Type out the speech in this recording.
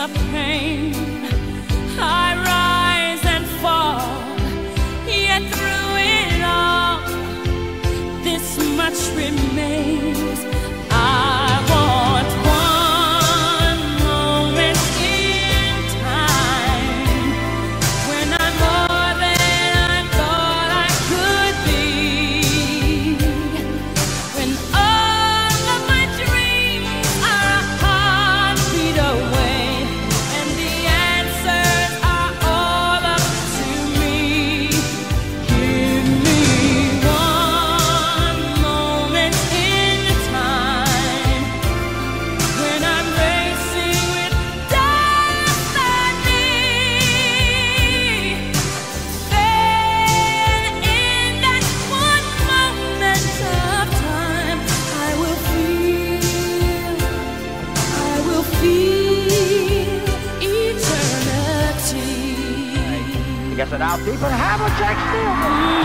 the pain. it out deep and Havlicek steals it.